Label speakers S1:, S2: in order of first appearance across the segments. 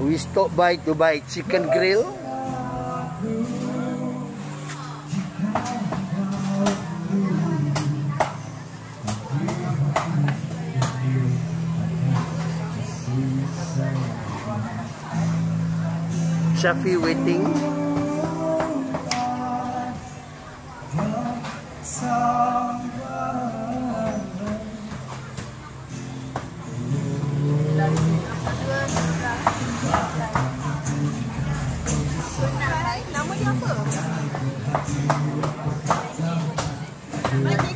S1: We stop by to buy chicken grill. Shafi waiting.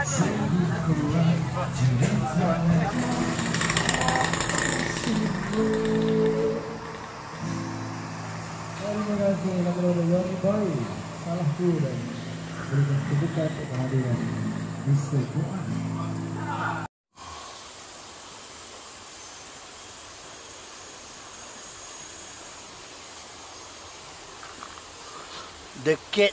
S2: Terima kasih kepada Yoni Boy Salahku dan berikan kebukaan kehadiran Mr. Fuad
S1: the cat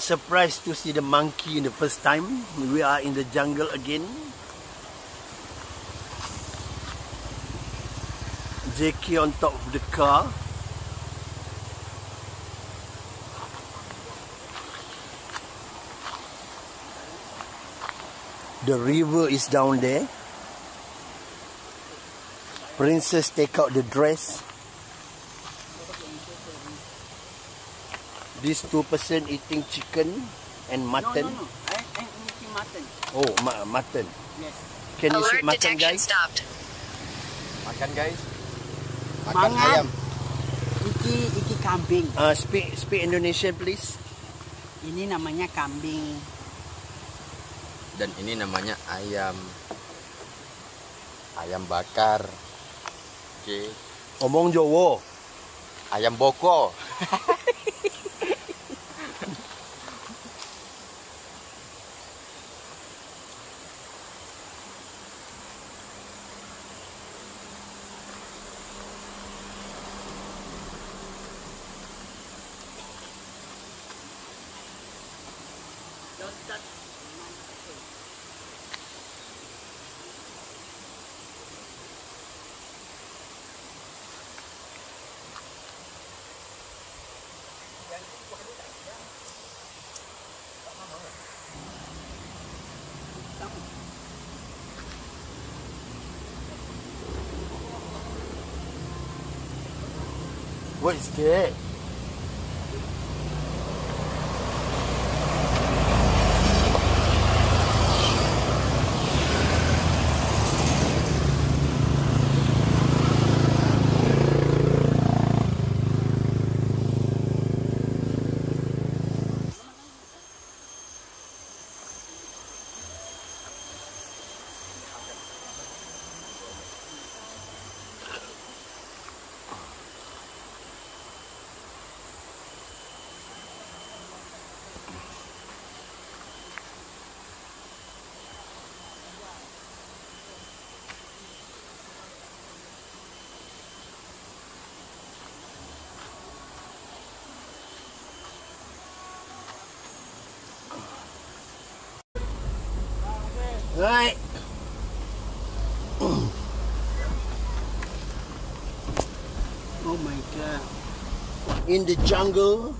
S1: surprised to see the monkey in the first time. We are in the jungle again. Jackie on top of the car. The river is down there. Princess take out the dress. These two person eating chicken and mutton.
S3: No, no, no. I, I'm eating mutton.
S1: Oh, ma- mutton.
S3: Yes.
S1: Can you see
S4: Alert
S1: mutton, guys?
S4: stopped.
S5: Makan guys. Makan
S3: Mangan.
S5: ayam.
S3: Iki iki kambing.
S1: Uh, speak speak Indonesian, please.
S3: Ini namanya kambing.
S5: Dan ini namanya ayam. Ayam bakar. Oke.
S1: Omong Jawa.
S5: Ayam boko.
S1: What is Right.
S3: Oh my god.
S1: In the jungle,